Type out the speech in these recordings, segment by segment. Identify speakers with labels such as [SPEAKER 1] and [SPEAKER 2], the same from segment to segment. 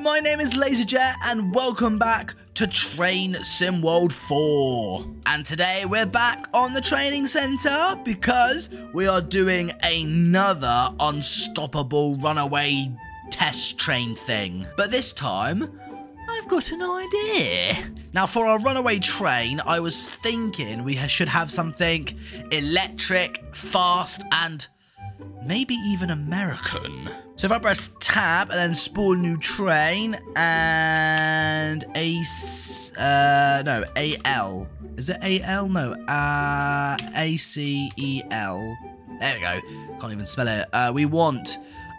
[SPEAKER 1] my name is LaZeR JET and welcome back to Train Sim World 4. And today we're back on the training center because we are doing another unstoppable runaway test train thing. But this time, I've got an idea. Now, for our runaway train, I was thinking we should have something electric, fast, and maybe even American. So if I press tab and then spawn new train and a uh no AL is it AL no uh A C E L. There we go. Can't even spell it. Uh we want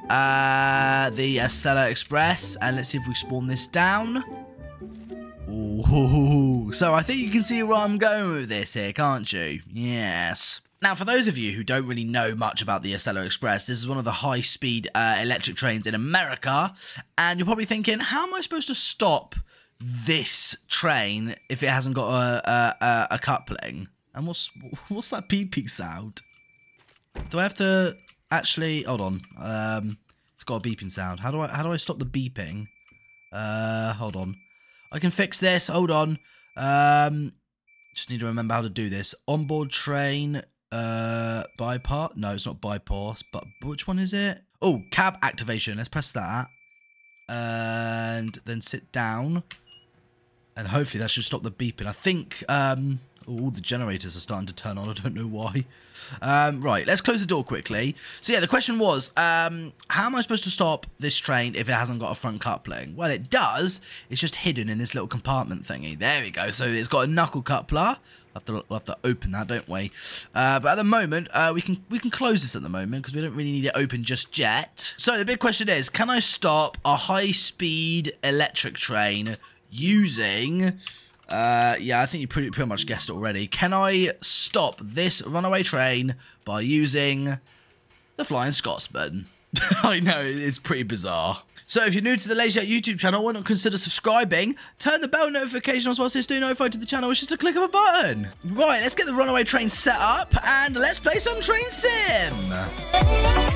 [SPEAKER 1] uh the Acela Express and let's see if we spawn this down. Ooh, so I think you can see where I'm going with this here can't you? Yes now, for those of you who don't really know much about the Acela Express, this is one of the high-speed uh, electric trains in America, and you're probably thinking, how am I supposed to stop this train if it hasn't got a, a, a coupling? And what's what's that beeping sound? Do I have to actually hold on? Um, it's got a beeping sound. How do I how do I stop the beeping? Uh, hold on. I can fix this. Hold on. Um, just need to remember how to do this. Onboard train uh, bypass. No, it's not bypass, but which one is it? Oh, cab activation. Let's press that. And then sit down. And hopefully that should stop the beeping. I think, um, all the generators are starting to turn on. I don't know why. Um, right, let's close the door quickly. So yeah, the question was, um, how am I supposed to stop this train if it hasn't got a front coupling? Well, it does. It's just hidden in this little compartment thingy. There we go. So it's got a knuckle coupler. We'll have to, we'll have to open that, don't we? Uh, but at the moment, uh, we can we can close this at the moment because we don't really need it open just yet. So the big question is, can I stop a high-speed electric train using... Uh, yeah, I think you pretty, pretty much guessed it already. Can I stop this runaway train by using the Flying Scotsman? I know, it's pretty bizarre. So if you're new to the Lazy YouTube channel, why not consider subscribing? Turn the bell notification on so stay notified to the channel, which is just a click of a button. Right, let's get the runaway train set up and let's play some Train Sim.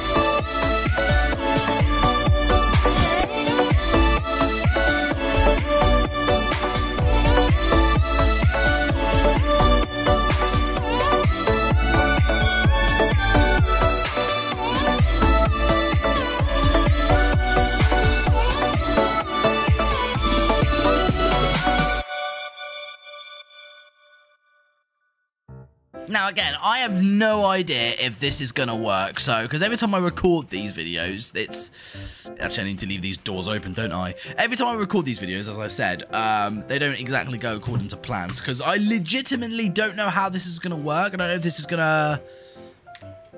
[SPEAKER 1] Now, again, I have no idea if this is going to work, so, because every time I record these videos, it's, actually, I need to leave these doors open, don't I? Every time I record these videos, as I said, um, they don't exactly go according to plans, because I legitimately don't know how this is going to work, I don't know if this is going to...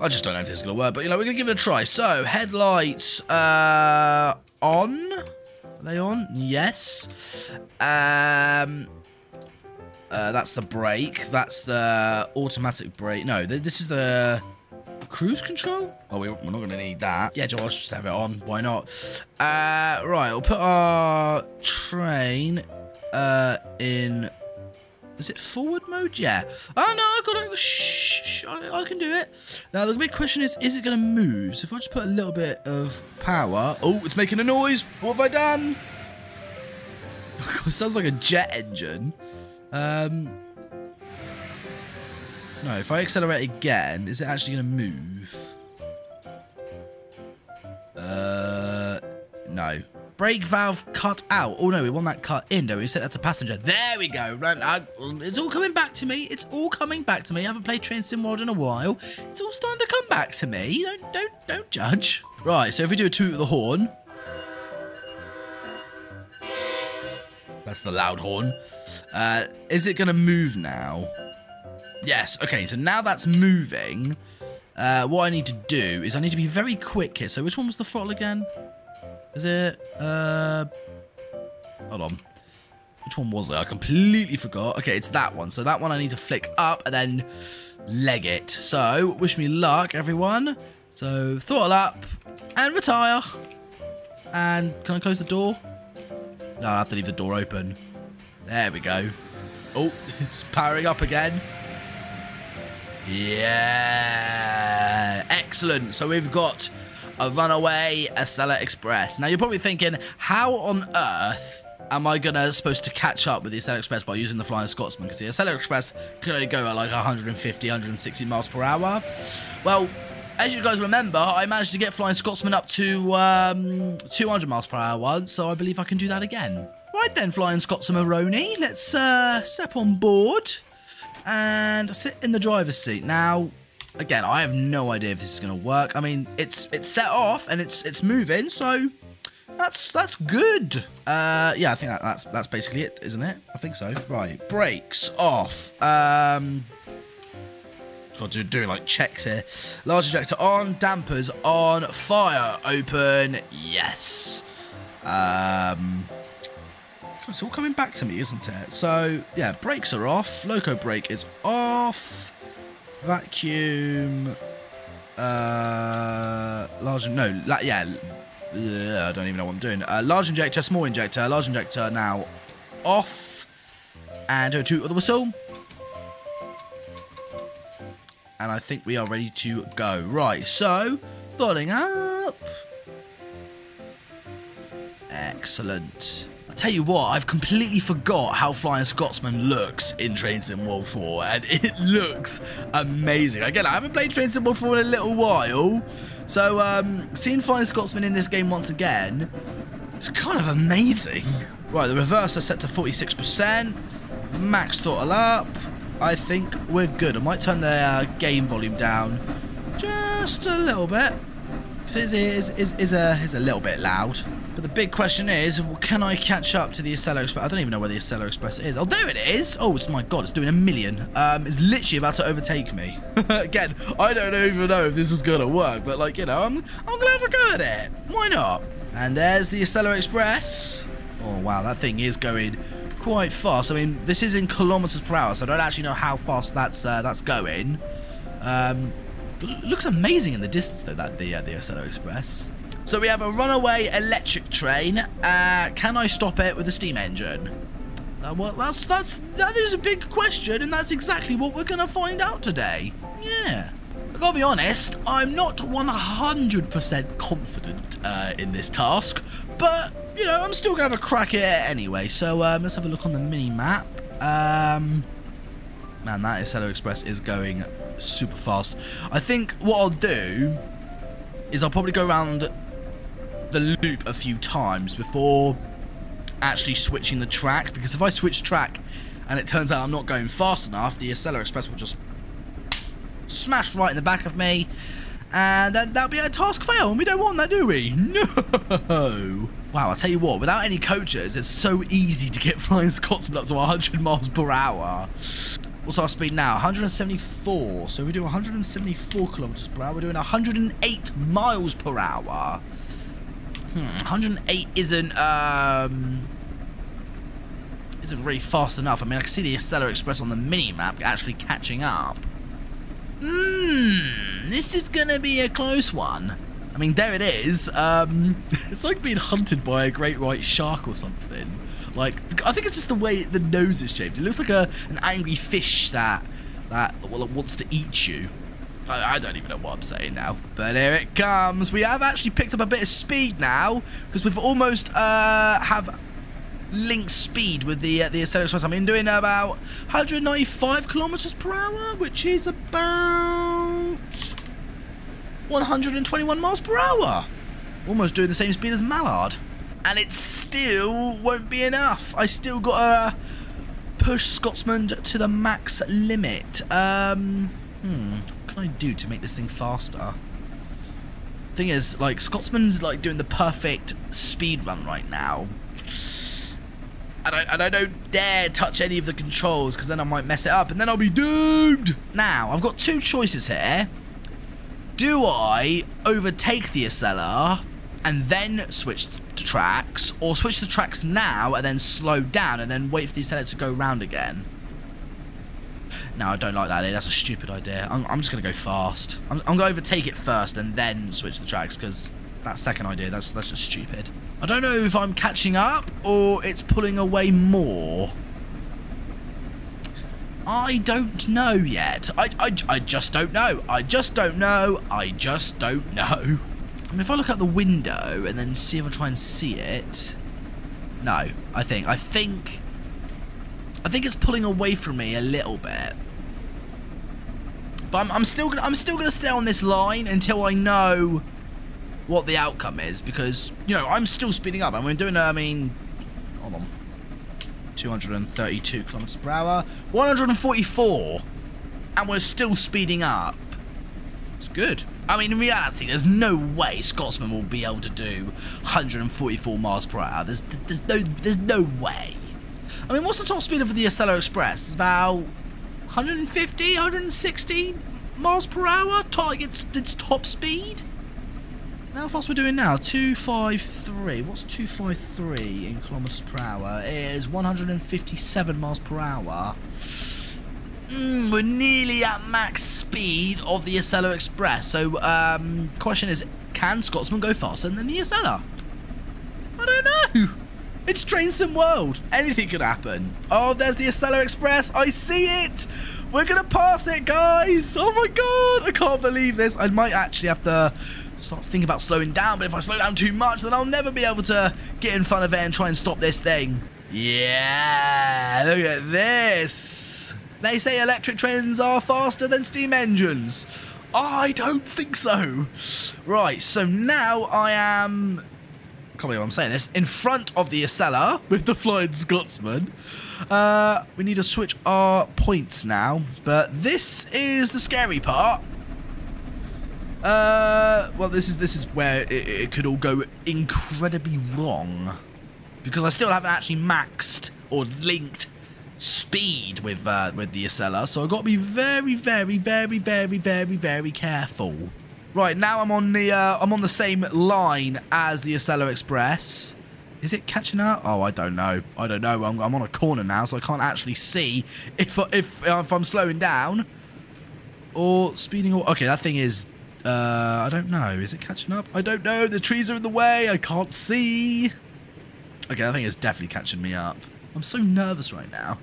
[SPEAKER 1] I just don't know if this is going to work, but, you know, we're going to give it a try. So, headlights, uh, on? Are they on? Yes. Um... Uh, that's the brake. That's the automatic brake. No, th this is the cruise control. Oh, we, are not going to need that. Yeah, Josh, just have it on. Why not? Uh, right, we'll put our train uh, in... Is it forward mode? Yeah. Oh, no, I got it. Shh, I, I can do it. Now, the big question is, is it going to move? So if I just put a little bit of power... Oh, it's making a noise. What have I done? it sounds like a jet engine. Um, no, if I accelerate again, is it actually going to move? Uh, no. Brake valve cut out. Oh no, we want that cut in, do we? Set that to passenger. There we go. It's all coming back to me. It's all coming back to me. I haven't played Train Sim World in a while. It's all starting to come back to me. Don't, don't, don't judge. Right, so if we do a toot of the horn. That's the loud horn. Uh, is it going to move now? Yes. Okay, so now that's moving. Uh, what I need to do is I need to be very quick here. So which one was the throttle again? Is it... Uh, hold on. Which one was it? I completely forgot. Okay, it's that one. So that one I need to flick up and then leg it. So, wish me luck, everyone. So, throttle up and retire. And can I close the door? No, I have to leave the door open. There we go. Oh, it's powering up again. Yeah. Excellent. So we've got a runaway Acela Express. Now, you're probably thinking, how on earth am I gonna supposed to catch up with the Acela Express by using the Flying Scotsman? Because the Acela Express can only go at like 150, 160 miles per hour. Well, as you guys remember, I managed to get Flying Scotsman up to um, 200 miles per hour once, so I believe I can do that again. Right then, Flying Scotsman Maroni, let's uh, step on board and sit in the driver's seat. Now, again, I have no idea if this is going to work. I mean, it's it's set off and it's it's moving, so that's that's good. Uh, yeah, I think that, that's that's basically it, isn't it? I think so. Right, brakes off. Um, got to do like checks here. Large ejector on, dampers on, fire open. Yes. Um, it's all coming back to me, isn't it? So yeah, brakes are off. Loco brake is off. Vacuum. Uh, large. No, la, yeah. I don't even know what I'm doing. Uh, large injector, small injector, large injector now off. And a toot of the whistle. And I think we are ready to go. Right, so, boarding up. Excellent. Tell you what, I've completely forgot how Flying Scotsman looks in Train Sim World 4, and it looks amazing. Again, I haven't played Train Sim World 4 in a little while, so um, seeing Flying Scotsman in this game once again, it's kind of amazing. Right, the reverse is set to 46%, max throttle up, I think we're good. I might turn the uh, game volume down just a little bit. Because it is, is, is, a, is a little bit loud. But the big question is, can I catch up to the Acela Express? I don't even know where the Acela Express is. Oh, there it is. Oh, it's my God, it's doing a million. Um, it's literally about to overtake me. Again, I don't even know if this is going to work, but like, you know, I'm, I'm glad we're good at it. Why not? And there's the Acela Express. Oh, wow, that thing is going quite fast. I mean, this is in kilometers per hour, so I don't actually know how fast that's uh, that's going. Um, looks amazing in the distance, though, that the uh, the Acela Express. So we have a runaway electric train. Uh, can I stop it with a steam engine? Uh, well, that's that's that is a big question, and that's exactly what we're gonna find out today. Yeah. I gotta be honest, I'm not 100% confident uh, in this task, but you know, I'm still going to have a crack at it anyway. So um, let's have a look on the mini-map. Um, man, that Acela Express is going super fast. I think what I'll do is I'll probably go around the loop a few times before actually switching the track. Because if I switch track and it turns out I'm not going fast enough, the Acela Express will just smash right in the back of me. And then that'll be a task fail, and we don't want that, do we? No! Wow, I'll tell you what, without any coaches, it's so easy to get Flying Scotsman up to 100 miles per hour. What's our speed now? 174. So we do 174 kilometers per hour. We're doing 108 miles per hour. Hmm, 108 isn't um isn't really fast enough. I mean, I can see the Acela Express on the mini map actually catching up. Hmm, this is gonna be a close one. I mean, there it is. Um, it's like being hunted by a great white shark or something. Like, I think it's just the way the nose is shaped. It looks like a an angry fish that that well it wants to eat you. I, don't even know what I'm saying now. But here it comes. We have actually picked up a bit of speed now because we've almost uh, have link speed with the uh, the Acela Express. I mean, doing about 195 kilometers per hour, which is about 121 miles per hour. Almost doing the same speed as Mallard. And it still won't be enough. I still got to push Scotsman to the max limit. Um, hmm, can I do to make this thing faster? Thing is, like, Scotsman's like doing the perfect speed run right now. And I, and I, don't dare touch any of the controls because then I might mess it up and then I'll be doomed. Now, I've got two choices here. Do I overtake the Acela and then switch to tracks, or switch the tracks now and then slow down and then wait for the Acela to go round again? No, I don't like that. That's a stupid idea. I'm, I'm just going to go fast. I'm, I'm going to overtake it first and then switch the tracks because that second idea, that's, that's just stupid. I don't know if I'm catching up or it's pulling away more. I don't know yet. I, I, I just don't know. I just don't know. I just don't know. And if I look out the window and then see if I try and see it... No, I think. I think... I think it's pulling away from me a little bit. But I'm, I'm still gonna, I'm still gonna stay on this line until I know what the outcome is because you know I'm still speeding up and we're doing. I mean, hold on, 232 kilometers per hour, 144, and we're still speeding up. It's good. I mean, in reality, there's no way Scotsman will be able to do 144 miles per hour. There's, there's no, there's no way. I mean, what's the top speed of the Acela Express? It's about 150, 160 miles per hour. Targets its top speed. How fast we're doing now? 253. What's 253 in kilometers per hour? It is 157 miles per hour. Mm, we're nearly at max speed of the Acela Express. So, um, question is, can Scotsman go faster than the Acela? I don't know. It's Train Sim World. Anything could happen. Oh, there's the Acela Express. I see it. We're going to pass it, guys. Oh, my God. I can't believe this. I might actually have to start thinking about slowing down, but if I slow down too much, then I'll never be able to get in front of it and try and stop this thing. Yeah, look at this. They say electric trains are faster than steam engines. I don't think so. Right, so now I am can't believe I'm saying this, in front of the Acela with the Flying Scotsman. Uh, we need to switch our points now, but this is the scary part. Uh, well, this is this is where it, it could all go incredibly wrong, because I still haven't actually maxed or linked speed with uh, with the Acela, so I've got to be very, very, very, very, very, very careful. Right, now I'm on the uh, I'm on the same line as the Acela Express. Is it catching up? Oh, I don't know. I don't know. I'm, I'm on a corner now, so I can't actually see if if if I'm slowing down or speeding. Or okay, that thing is. Uh, I don't know. Is it catching up? I don't know. The trees are in the way. I can't see. Okay, I think it's definitely catching me up. I'm so nervous right now.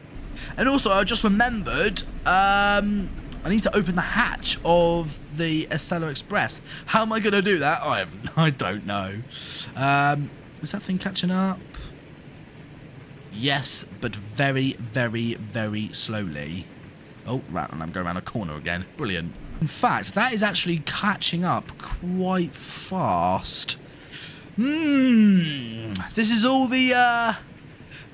[SPEAKER 1] And also, I just remembered. Um, I need to open the hatch of the Acela Express. How am I going to do that? I have, I don't know. Um, is that thing catching up? Yes, but very, very, very slowly. Oh, right, and I'm going around a corner again. Brilliant. In fact, that is actually catching up quite fast. Hmm. This is all the, uh,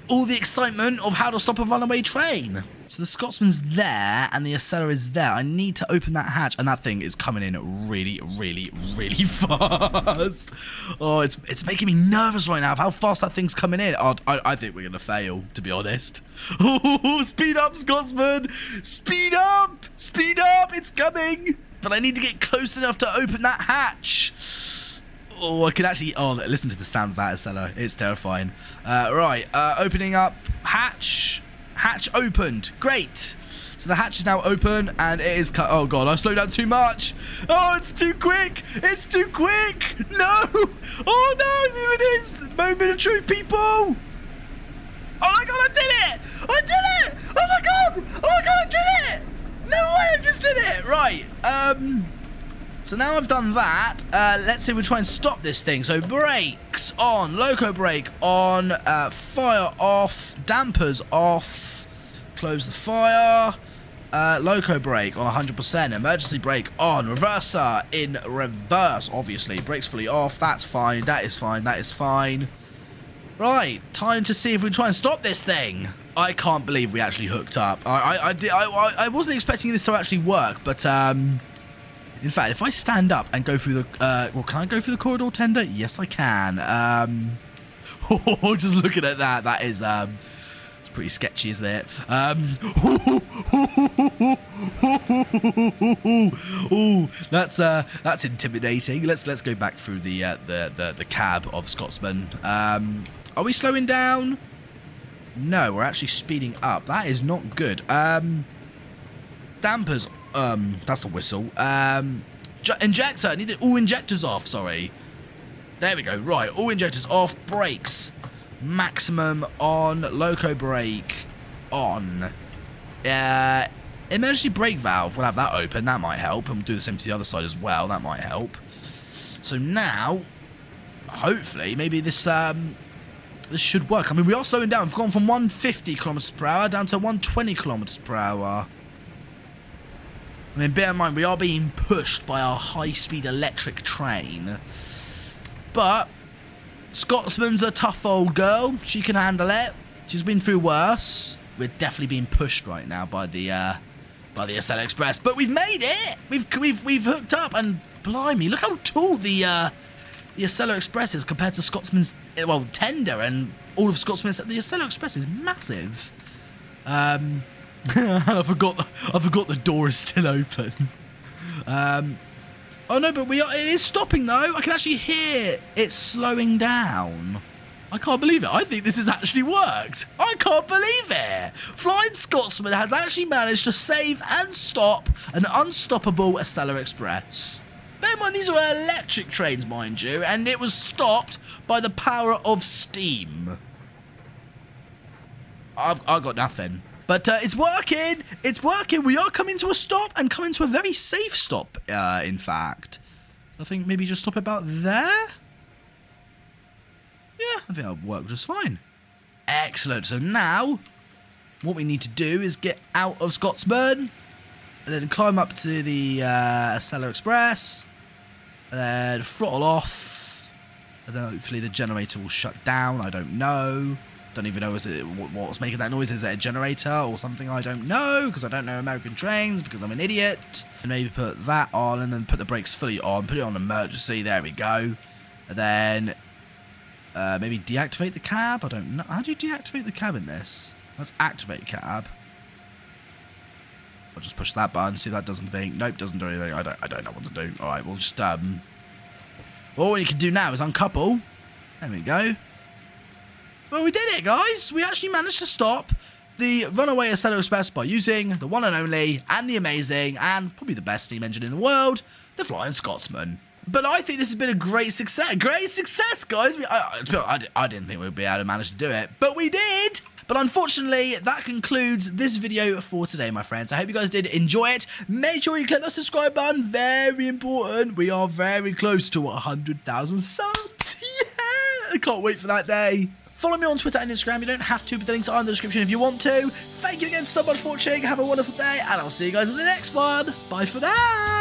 [SPEAKER 1] all the excitement of how to stop a runaway train. So the Scotsman's there and the Acela is there. I need to open that hatch and that thing is coming in really, really, really fast. Oh, it's it's making me nervous right now of how fast that thing's coming in. Oh, I, I think we're going to fail, to be honest. Oh, speed up, Scotsman. Speed up. Speed up. It's coming. But I need to get close enough to open that hatch. Oh, I could actually... Oh, listen to the sound of that Acela. It's terrifying. Uh, right, uh, opening up hatch. Hatch opened. Great. So the hatch is now open and it is cut. Oh god, I slowed down too much. Oh, it's too quick. It's too quick. No. Oh no, there it is. Moment of truth, people. Oh my god, I did it. I did it. Oh my god. Oh my god, I did it. No way, I just did it. Right. Um. So now I've done that, uh, let's see if we try and stop this thing. So brakes on, loco brake on, uh, fire off, dampers off, close the fire, uh, loco brake on 100%, emergency brake on, reverser in reverse, obviously, brakes fully off, that's fine, that is fine, that is fine. Right, time to see if we try and stop this thing. I can't believe we actually hooked up. I I, I, did, I, I wasn't expecting this to actually work, but um, in fact, if I stand up and go through the... Uh, well, can I go through the corridor tender? Yes, I can. Um, just looking at that, that is... Um, it's pretty sketchy, isn't it? Um, that's uh, that's intimidating. Let's let's go back through the uh, the, the the cab of Scotsman. Um, are we slowing down? No, we're actually speeding up. That is not good. Um, dampers um, that's the whistle. Um, injector. I need all injectors off. Sorry. There we go. Right, all injectors off. Brakes. Maximum on. Loco brake on. Uh, emergency brake valve. We'll have that open. That might help. And we'll do the same to the other side as well. That might help. So now, hopefully, maybe this um, this should work. I mean, we are slowing down. We've gone from 150 kilometers per hour down to 120 kilometers per hour. I mean, bear in mind, we are being pushed by our high-speed electric train. But, Scotsman's a tough old girl. She can handle it. She's been through worse. We're definitely being pushed right now by the, uh, by the Acela Express. But we've made it! We've, we've, we've hooked up, and blimey, look how tall the, uh, the Acela Express is compared to Scotsman's, well, tender, and all of Scotsman's, the Acela Express is massive. Um... I forgot. The, I forgot the door is still open. Um, oh no, but we are. It is stopping though. I can actually hear it slowing down. I can't believe it. I think this has actually worked. I can't believe it. Flying Scotsman has actually managed to save and stop an unstoppable Acela Express. Bear in mind, these are electric trains, mind you, and it was stopped by the power of steam. I've, I've got nothing. But uh, it's working. It's working. We are coming to a stop and coming to a very safe stop, uh, in fact. I think maybe just stop about there. Yeah, I think that'll work just fine. Excellent. So now, what we need to do is get out of Scotsman, and then climb up to the uh, Acela Express, and then throttle off, and then hopefully the generator will shut down. I don't know. Don't even know is it what was making that noise. Is it a generator or something? I don't know because I don't know American trains because I'm an idiot. And maybe put that on and then put the brakes fully on. Put it on emergency. There we go. And then uh, maybe deactivate the cab. I don't know. How do you deactivate the cab in this? Let's activate cab. I'll just push that button. See if that does anything. Nope, doesn't do anything. I don't. I don't know what to do. All right, we'll just um. All you can do now is uncouple. There we go. Well, we did it, guys. We actually managed to stop the runaway Acela Express by using the one and only and the amazing and probably the best steam engine in the world, the Flying Scotsman. But I think this has been a great success. Great success, guys. I, I, I didn't think we'd be able to manage to do it, but we did. But unfortunately, that concludes this video for today, my friends. I hope you guys did enjoy it. Make sure you click that subscribe button. Very important. We are very close to 100,000 subs. Yeah! I can't wait for that day. Follow me on Twitter and Instagram. You don't have to, but the links are in the description if you want to. Thank you again so much for watching. Have a wonderful day, and I'll see you guys in the next one. Bye for now.